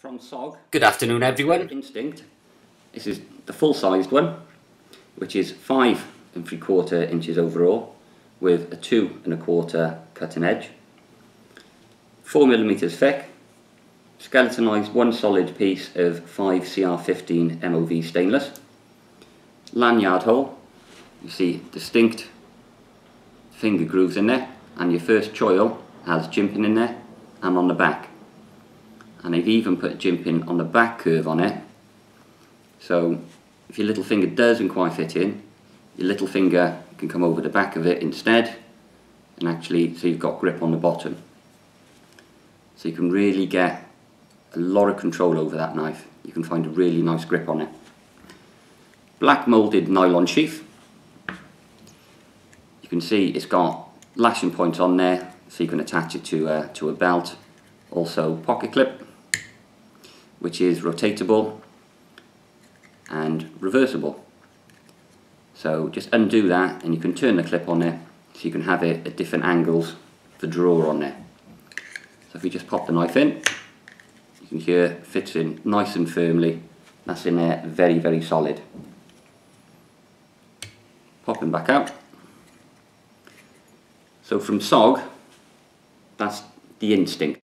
from SOG. Good afternoon everyone. Instinct. This is the full-sized one, which is five and three quarter inches overall, with a two and a quarter cutting edge. Four millimeters thick, skeletonized one solid piece of 5 CR15 MOV stainless. Lanyard hole, you see distinct finger grooves in there, and your first choil has jimping in there and on the back and they've even put jimping on the back curve on it. So if your little finger doesn't quite fit in your little finger can come over the back of it instead. And actually so you've got grip on the bottom. So you can really get a lot of control over that knife. You can find a really nice grip on it. Black molded nylon sheath. You can see it's got lashing points on there so you can attach it to, uh, to a belt. Also pocket clip which is rotatable and reversible. So just undo that and you can turn the clip on there so you can have it at different angles the drawer on there. So if you just pop the knife in, you can hear it fits in nice and firmly. That's in there very, very solid. Popping back out. So from SOG, that's the instinct.